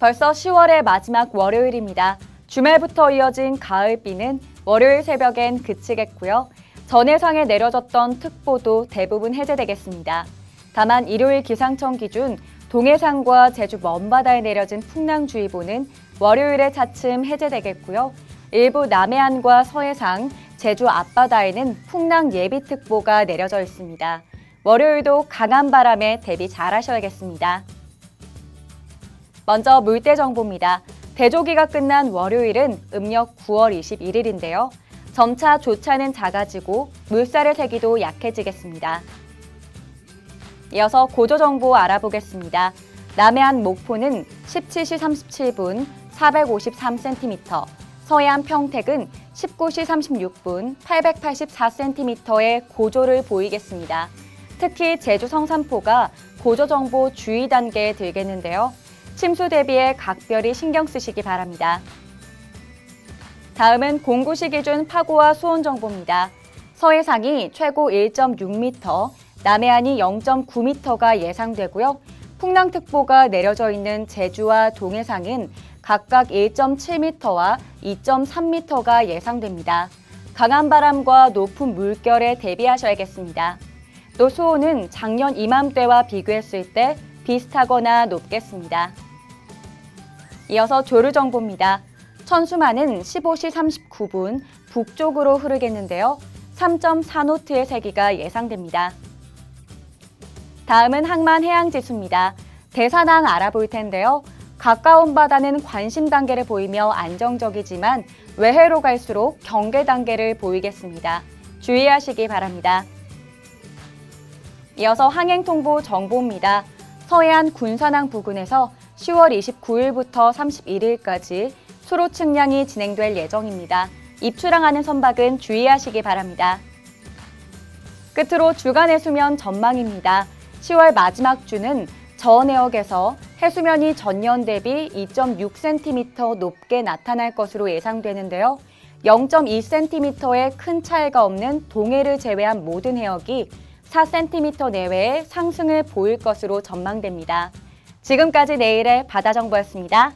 벌써 10월의 마지막 월요일입니다. 주말부터 이어진 가을비는 월요일 새벽엔 그치겠고요. 전해상에 내려졌던 특보도 대부분 해제되겠습니다. 다만 일요일 기상청 기준 동해상과 제주 먼바다에 내려진 풍랑주의보는 월요일에 차츰 해제되겠고요. 일부 남해안과 서해상, 제주 앞바다에는 풍랑 예비특보가 내려져 있습니다. 월요일도 강한 바람에 대비 잘 하셔야겠습니다. 먼저 물때 정보입니다. 대조기가 끝난 월요일은 음력 9월 21일인데요. 점차 조차는 작아지고 물살의 세기도 약해지겠습니다. 이어서 고조 정보 알아보겠습니다. 남해안 목포는 17시 37분 453cm, 서해안 평택은 19시 36분 884cm의 고조를 보이겠습니다. 특히 제주 성산포가 고조 정보 주의 단계에 들겠는데요. 침수 대비에 각별히 신경 쓰시기 바랍니다. 다음은 공구시 기준 파고와 수온 정보입니다. 서해상이 최고 1.6m, 남해안이 0.9m가 예상되고요. 풍랑특보가 내려져 있는 제주와 동해상은 각각 1.7m와 2.3m가 예상됩니다. 강한 바람과 높은 물결에 대비하셔야겠습니다. 또 수온은 작년 이맘때와 비교했을 때 비슷하거나 높겠습니다. 이어서 조류 정보입니다. 천수만은 15시 39분 북쪽으로 흐르겠는데요. 3.4노트의 세기가 예상됩니다. 다음은 항만 해양지수입니다. 대산항 알아볼 텐데요. 가까운 바다는 관심 단계를 보이며 안정적이지만 외해로 갈수록 경계 단계를 보이겠습니다. 주의하시기 바랍니다. 이어서 항행통보 정보입니다. 서해안 군산항 부근에서 10월 29일부터 31일까지 수로 측량이 진행될 예정입니다. 입출항하는 선박은 주의하시기 바랍니다. 끝으로 주간 해수면 전망입니다. 10월 마지막 주는 저내역에서 해수면이 전년 대비 2.6cm 높게 나타날 것으로 예상되는데요. 0.2cm의 큰 차이가 없는 동해를 제외한 모든 해역이 4cm 내외의 상승을 보일 것으로 전망됩니다. 지금까지 내일의 바다정보였습니다.